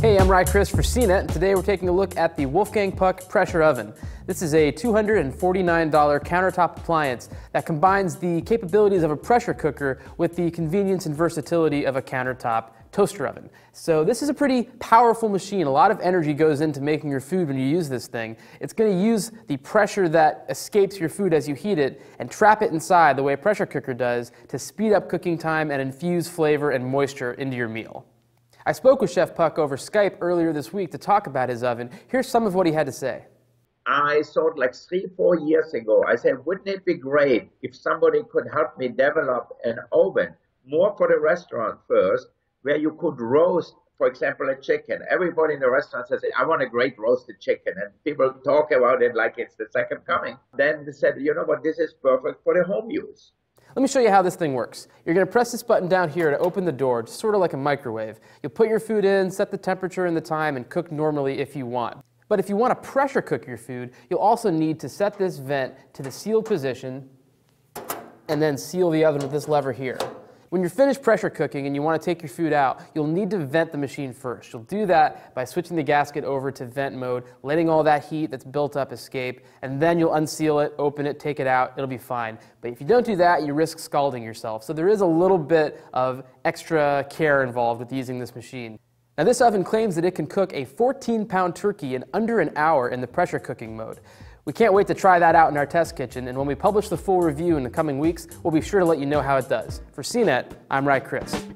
Hey, I'm Ry Crist for CNET, and today we're taking a look at the Wolfgang Puck Pressure Oven. This is a $249 countertop appliance that combines the capabilities of a pressure cooker with the convenience and versatility of a countertop toaster oven. So this is a pretty powerful machine. A lot of energy goes into making your food when you use this thing. It's going to use the pressure that escapes your food as you heat it and trap it inside the way a pressure cooker does to speed up cooking time and infuse flavor and moisture into your meal. I spoke with Chef Puck over Skype earlier this week to talk about his oven. Here's some of what he had to say. I thought like three, four years ago, I said, wouldn't it be great if somebody could help me develop an oven more for the restaurant first, where you could roast, for example, a chicken. Everybody in the restaurant says, I want a great roasted chicken. And people talk about it like it's the second coming. Then they said, you know what, this is perfect for the home use. Let me show you how this thing works. You're going to press this button down here to open the door, just sort of like a microwave. You'll put your food in, set the temperature and the time, and cook normally if you want. But if you want to pressure cook your food, you'll also need to set this vent to the sealed position and then seal the oven with this lever here. When you're finished pressure cooking and you want to take your food out, you'll need to vent the machine first. You'll do that by switching the gasket over to vent mode, letting all that heat that's built up escape, and then you'll unseal it, open it, take it out, it'll be fine. But if you don't do that, you risk scalding yourself. So there is a little bit of extra care involved with using this machine. Now this oven claims that it can cook a 14 pound turkey in under an hour in the pressure cooking mode. We can't wait to try that out in our test kitchen, and when we publish the full review in the coming weeks, we'll be sure to let you know how it does. For CNET, I'm Ry Crist.